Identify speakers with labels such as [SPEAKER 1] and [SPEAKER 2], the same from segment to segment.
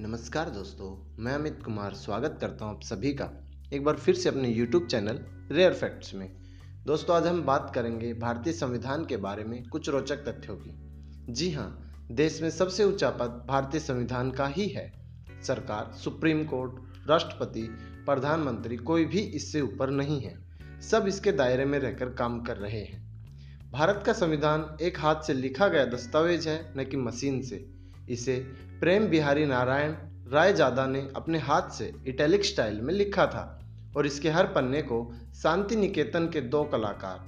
[SPEAKER 1] नमस्कार दोस्तों, मैं अमित कुमार स्वागत करता हूँ आप सभी का एक बार फिर से अपने YouTube चैनल रेयर फैक्ट्स में। दोस्तों, आज हम बात करेंगे भारतीय संविधान के बारे में कुछ रोचक तथ्यों की। जी हाँ, देश में सबसे ऊँचा पद भारतीय संविधान का ही है। सरकार, सुप्रीम कोर्ट, राष्ट्रपति, प्रधानमंत्री कोई भी इससे ऊपर नहीं है। सब इसके दायरे में रहकर काम कर रहे हैं। भारत का संविधान एक हाथ से लिखा गया दस्तावेज़ है, न कि मशीन से। इसे प्रेम बिहारी नारायण राय जादा ने अपने हाथ से इटैलिक स्टाइल में लिखा था और इसके हर पन्ने को शांति निकेतन के दो कलाकार,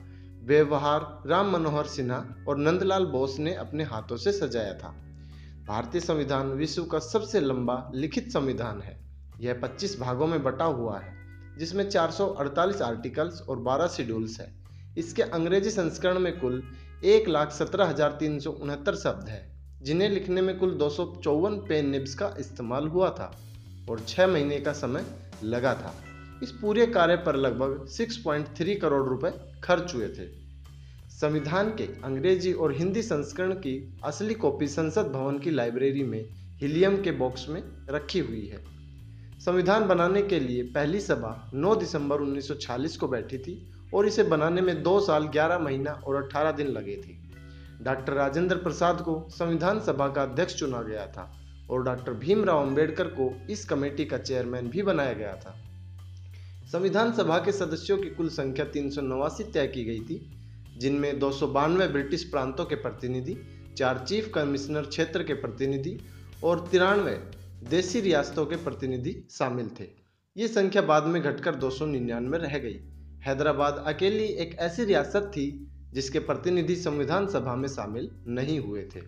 [SPEAKER 1] व्यवहार, राम मनोहर सिन्हा और नंदलाल बोस ने अपने हाथों से सजाया था। भारतीय संविधान विश्व का सबसे लंबा लिखित संविधान है। यह 25 भागों में बटा हुआ है, जिसमें 448 आर्टिकल्स और 12 शेड्यूल्स है। इसके अंग्रेज़ी संस्करण में कुल एक लाख सत्रह हज़ार तीन सौ उनहत्तर शब्द है। जिन्हें लिखने में कुल दो सौ चौवन पेन निब्स का इस्तेमाल हुआ था और छः महीने का समय लगा था। इस पूरे कार्य पर लगभग 6.3 करोड़ रुपए खर्च हुए थे। संविधान के अंग्रेज़ी और हिंदी संस्करण की असली कॉपी संसद भवन की लाइब्रेरी में हिलियम के बॉक्स में रखी हुई है। संविधान बनाने के लिए पहली सभा 9 दिसंबर 1940 को बैठी थी और इसे बनाने में दो साल 11 महीना और 18 दिन लगे थे। डॉक्टर राजेंद्र प्रसाद को संविधान सभा का अध्यक्ष चुना गया था और डॉक्टर भीमराव अंबेडकर को इस कमेटी का चेयरमैन भी बनाया गया था। संविधान सभा के सदस्यों की कुल संख्या तीन तय की गई थी, जिनमें दो ब्रिटिश प्रांतों के प्रतिनिधि, चार चीफ कमिश्नर क्षेत्र के प्रतिनिधि और तिरानवे देसी रियासतों के प्रतिनिधि शामिल थे। ये संख्या बाद में घटकर दो सौ निन्यानवे रह गई। हैदराबाद अकेली एक ऐसी रियासत थी जिसके प्रतिनिधि संविधान सभा में शामिल नहीं हुए थे।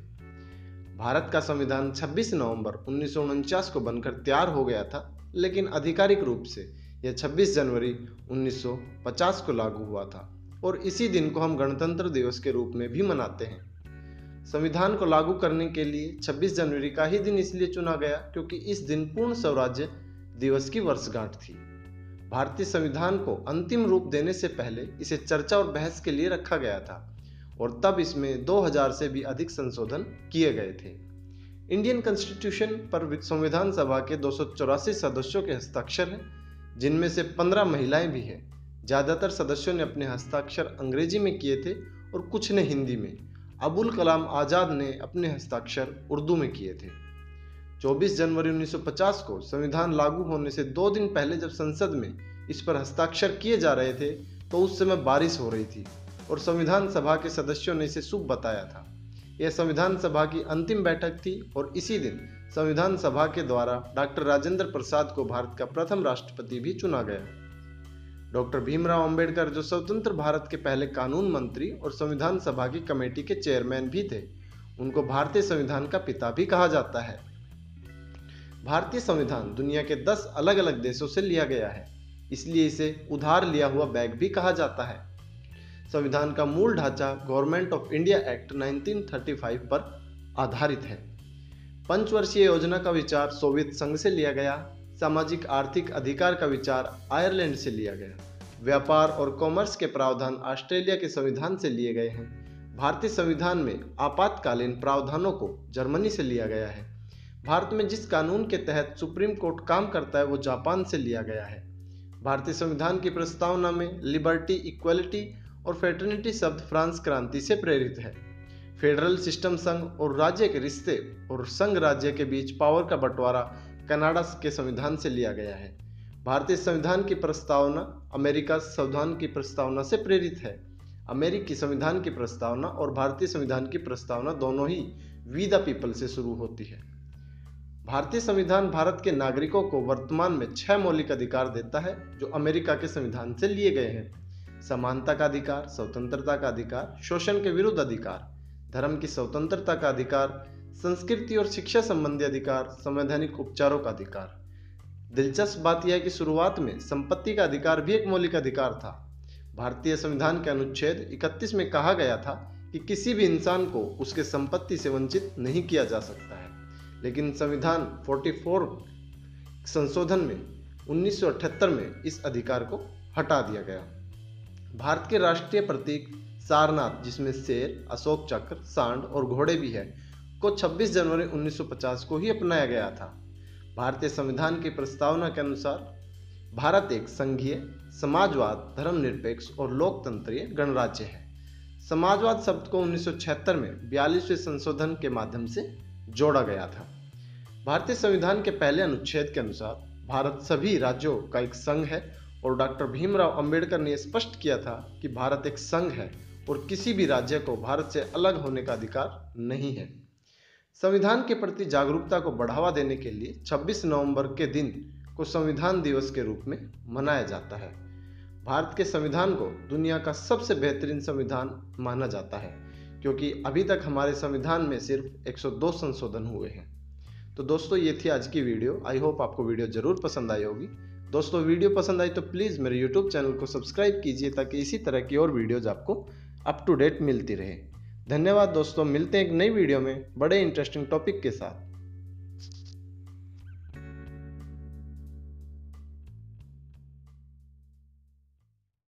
[SPEAKER 1] भारत का संविधान 26 नवंबर उन्नीस सौ उनचास को बनकर तैयार हो गया था, लेकिन आधिकारिक रूप से यह 26 जनवरी 1950 को लागू हुआ था और इसी दिन को हम गणतंत्र दिवस के रूप में भी मनाते हैं। संविधान को लागू करने के लिए 26 जनवरी का ही दिन इसलिए चुना गया क्योंकि इस दिन पूर्ण स्वराज्य दिवस की वर्षगांठ थी। भारतीय संविधान को अंतिम रूप देने से पहले इसे चर्चा और बहस के लिए रखा गया था और तब इसमें 2000 से भी अधिक संशोधन किए गए थे। इंडियन कॉन्स्टिट्यूशन पर संविधान सभा के दो सौ चौरासी सदस्यों के हस्ताक्षर हैं, जिनमें से 15 महिलाएँ भी हैं। ज़्यादातर सदस्यों ने अपने हस्ताक्षर अंग्रेज़ी में किए थे और कुछ ने हिंदी में। अबुल कलाम आज़ाद ने अपने हस्ताक्षर उर्दू में किए थे। 24 जनवरी 1950 को संविधान लागू होने से दो दिन पहले जब संसद में इस पर हस्ताक्षर किए जा रहे थे तो उस समय बारिश हो रही थी और संविधान सभा के सदस्यों ने इसे शुभ बताया था। यह संविधान सभा की अंतिम बैठक थी और इसी दिन संविधान सभा के द्वारा डॉक्टर राजेंद्र प्रसाद को भारत का प्रथम राष्ट्रपति भी चुना गया। डॉक्टर भीमराव अंबेडकर, जो स्वतंत्र भारत के पहले कानून मंत्री और संविधान सभा की कमेटी के चेयरमैन भी थे, उनको भारतीय संविधान का पिता भी कहा जाता है। भारतीय संविधान दुनिया के 10 अलग अलग देशों से लिया गया है। इसलिए इसे उधार लिया हुआ बैग भी कहा जाता है। संविधान का मूल ढांचा गवर्नमेंट ऑफ़ इंडिया एक्ट 1935 पर आधारित है। पंचवर्षीय योजना का विचार सोवियत संघ से लिया गया, सामाजिक आर्थिक अधिकार का विचार आयरलैंड से लिया गया, व्यापार और कॉमर्स के प्रावधान ऑस्ट्रेलिया के संविधान से लिए गए हैं। भारतीय संविधान में आपातकालीन प्रावधानों को जर्मनी से लिया गया है। भारत में जिस कानून के तहत सुप्रीम कोर्ट काम करता है, वो जापान से लिया गया है। भारतीय संविधान की प्रस्तावना में लिबर्टी, इक्वलिटी और फेटर्निटी शब्द फ्रांस क्रांति से प्रेरित है। फेडरल सिस्टम संघ और राज्य के रिश्ते और संघ राज्य के बीच पावर का बंटवारा कनाडा के संविधान से लिया गया है। भारतीय संविधान की प्रस्तावना अमेरिका संविधान की प्रस्तावना से प्रेरित है। अमेरिकी संविधान की प्रस्तावना और भारतीय संविधान की प्रस्तावना दोनों ही वी द पीपल से शुरू होती है। भारतीय संविधान भारत के नागरिकों को वर्तमान में छह मौलिक अधिकार देता है, जो अमेरिका के संविधान से लिए गए हैं। समानता का अधिकार, स्वतंत्रता का अधिकार, शोषण के विरुद्ध अधिकार, धर्म की स्वतंत्रता का अधिकार, संस्कृति और शिक्षा संबंधी अधिकार, संवैधानिक उपचारों का अधिकार। दिलचस्प बात यह है कि शुरुआत में संपत्ति का अधिकार भी एक मौलिक अधिकार था। भारतीय संविधान के अनुच्छेद 31 में कहा गया था कि किसी भी इंसान को उसके संपत्ति से वंचित नहीं किया जा सकता है। लेकिन संविधान 44 संशोधन में 1978 में इस अधिकार को हटा दिया गया। भारत के राष्ट्रीय प्रतीक सारनाथ, जिसमें शेर, अशोक चक्र, सांड और घोड़े भी है, को 26 जनवरी 1950 को ही अपनाया गया था। भारतीय संविधान की प्रस्तावना के अनुसार, भारत एक संघीय, समाजवाद, धर्मनिरपेक्ष और लोकतंत्रीय गणराज्य है। समाजवाद शब्द को 1976 में बयालीसवें संशोधन के माध्यम से जोड़ा गया था। भारतीय संविधान के पहले अनुच्छेद के अनुसार भारत सभी राज्यों का एक संघ है और डॉक्टर भीमराव अंबेडकर ने स्पष्ट किया था कि भारत एक संघ है और किसी भी राज्य को भारत से अलग होने का अधिकार नहीं है। संविधान के प्रति जागरूकता को बढ़ावा देने के लिए 26 नवंबर के दिन को संविधान दिवस के रूप में मनाया जाता है। भारत के संविधान को दुनिया का सबसे बेहतरीन संविधान माना जाता है, क्योंकि अभी तक हमारे संविधान में सिर्फ़ 102 संशोधन हुए हैं। तो दोस्तों, ये थी आज की वीडियो। आई होप आपको वीडियो ज़रूर पसंद आई होगी। दोस्तों, वीडियो पसंद आई तो प्लीज़ मेरे यूट्यूब चैनल को सब्सक्राइब कीजिए ताकि इसी तरह की और वीडियोज़ आपको अप टू डेट मिलती रहे। धन्यवाद दोस्तों, मिलते हैं एक नई वीडियो में बड़े इंटरेस्टिंग टॉपिक के साथ।